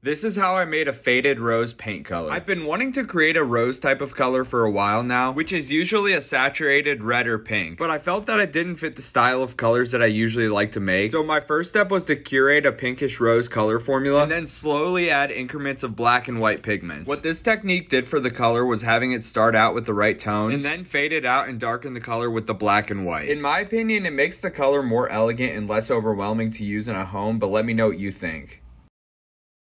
This is how I made a faded rose paint color. I've been wanting to create a rose type of color for a while now, which is usually a saturated red or pink, but I felt that it didn't fit the style of colors that I usually like to make. So my first step was to curate a pinkish rose color formula, and then slowly add increments of black and white pigments. What this technique did for the color was having it start out with the right tones, and then fade it out and darken the color with the black and white. In my opinion, it makes the color more elegant and less overwhelming to use in a home, but let me know what you think.